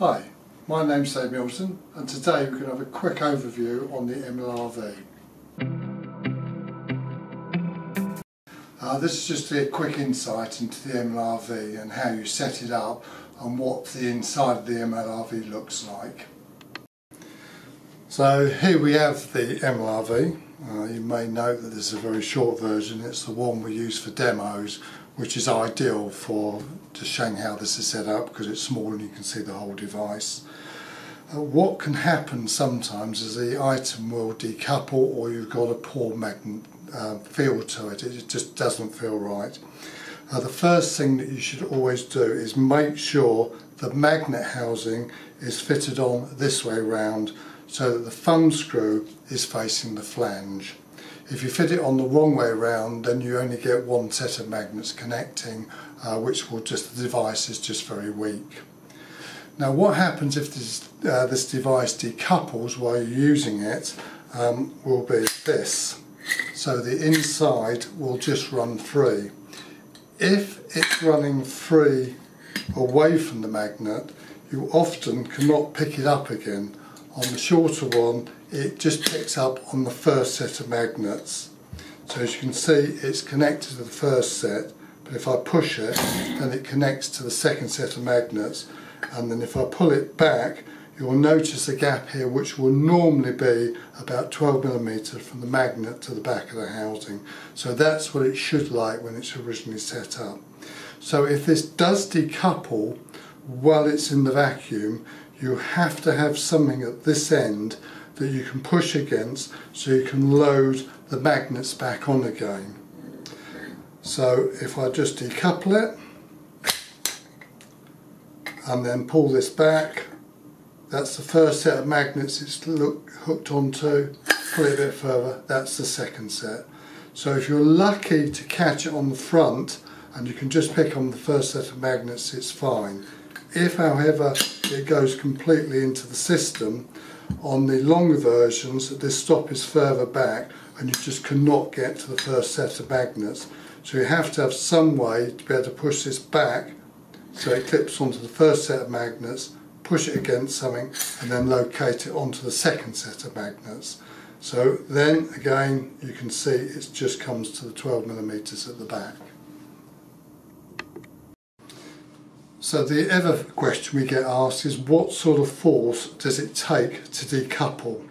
Hi, my name's Dave Milton and today we're going to have a quick overview on the MLRV. Uh, this is just a quick insight into the MLRV and how you set it up and what the inside of the MLRV looks like. So here we have the MLRV. Uh, you may note that this is a very short version. It's the one we use for demos, which is ideal for just showing how this is set up because it's small and you can see the whole device. Uh, what can happen sometimes is the item will decouple or you've got a poor magnet uh, feel to it. It just doesn't feel right. Uh, the first thing that you should always do is make sure the magnet housing is fitted on this way round so that the thumb screw is facing the flange. If you fit it on the wrong way around then you only get one set of magnets connecting uh, which will just, the device is just very weak. Now what happens if this, uh, this device decouples while you're using it um, will be this. So the inside will just run free. If it's running free away from the magnet you often cannot pick it up again on the shorter one it just picks up on the first set of magnets. So as you can see it's connected to the first set but if I push it then it connects to the second set of magnets. And then if I pull it back you'll notice a gap here which will normally be about 12 millimeters from the magnet to the back of the housing. So that's what it should like when it's originally set up. So if this does decouple while it's in the vacuum you have to have something at this end that you can push against so you can load the magnets back on again. So if I just decouple it and then pull this back, that's the first set of magnets it's look, hooked onto, pull it a bit further, that's the second set. So if you're lucky to catch it on the front and you can just pick on the first set of magnets, it's fine. If, however, it goes completely into the system, on the longer versions, this stop is further back and you just cannot get to the first set of magnets. So you have to have some way to be able to push this back so it clips onto the first set of magnets, push it against something and then locate it onto the second set of magnets. So then again you can see it just comes to the 12 millimeters at the back. So the other question we get asked is what sort of force does it take to decouple?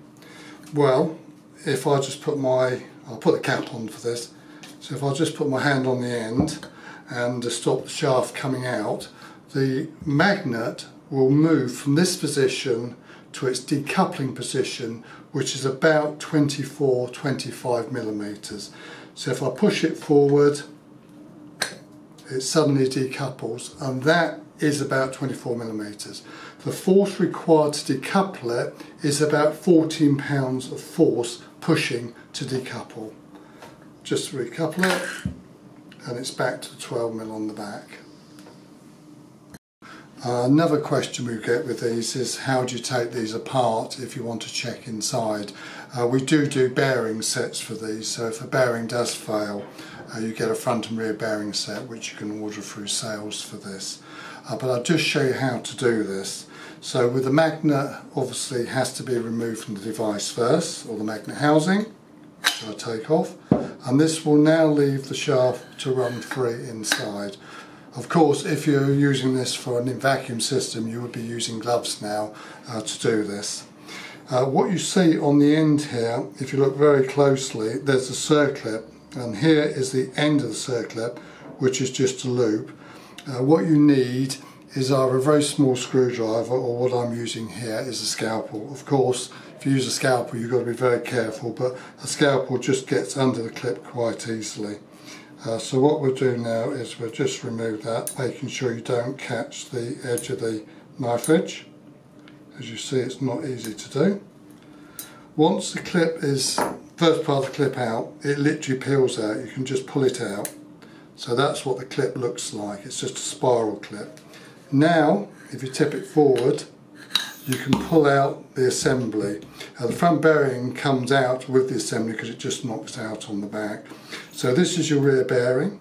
Well, if I just put my, I'll put the cap on for this, so if I just put my hand on the end and stop the shaft coming out, the magnet will move from this position to its decoupling position which is about 24-25 millimeters. So if I push it forward it suddenly decouples and that is about 24 millimeters. The force required to decouple it is about 14 pounds of force pushing to decouple. Just recouple it and it's back to 12 mil on the back. Uh, another question we get with these is how do you take these apart if you want to check inside. Uh, we do do bearing sets for these so if a bearing does fail uh, you get a front and rear bearing set which you can order through sales for this. Uh, but I'll just show you how to do this. So with the magnet obviously has to be removed from the device first or the magnet housing which I take off and this will now leave the shaft to run free inside. Of course, if you're using this for an in-vacuum system, you would be using gloves now uh, to do this. Uh, what you see on the end here, if you look very closely, there's a circlip, and here is the end of the circlip, which is just a loop. Uh, what you need is either a very small screwdriver, or what I'm using here is a scalpel. Of course, if you use a scalpel, you've got to be very careful, but a scalpel just gets under the clip quite easily. Uh, so what we'll do now is we'll just remove that, making sure you don't catch the edge of the knife edge. As you see it's not easy to do. Once the clip is, first part of the clip out, it literally peels out, you can just pull it out. So that's what the clip looks like, it's just a spiral clip. Now, if you tip it forward, you can pull out the assembly. Uh, the front bearing comes out with the assembly because it just knocks out on the back. So this is your rear bearing.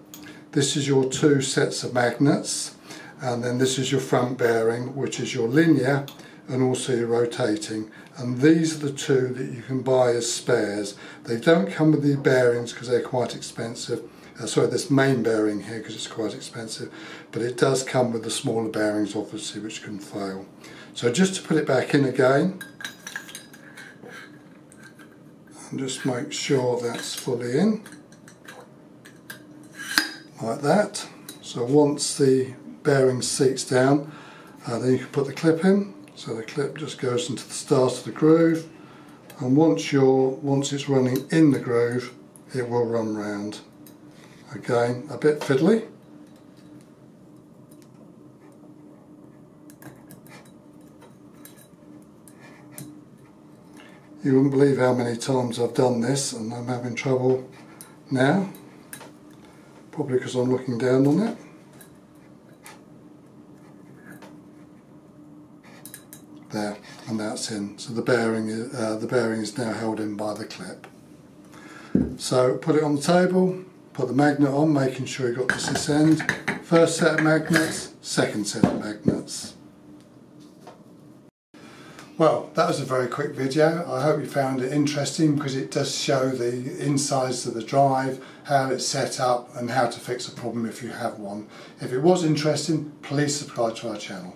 This is your two sets of magnets. and then this is your front bearing which is your linear and also rotating and these are the two that you can buy as spares. They don't come with the bearings because they're quite expensive. Uh, sorry, this main bearing here because it's quite expensive, but it does come with the smaller bearings obviously which can fail. So just to put it back in again, and just make sure that's fully in, like that. So once the bearing seats down, uh, then you can put the clip in. So the clip just goes into the start of the groove, and once you're once it's running in the groove, it will run round. Again, a bit fiddly. You wouldn't believe how many times I've done this and I'm having trouble now. Probably because I'm looking down on it. There, and that's in. So the bearing, is, uh, the bearing is now held in by the clip. So put it on the table, put the magnet on, making sure you got this end. First set of magnets, second set of magnets. Well, that was a very quick video. I hope you found it interesting because it does show the insides of the drive, how it's set up and how to fix a problem if you have one. If it was interesting, please subscribe to our channel.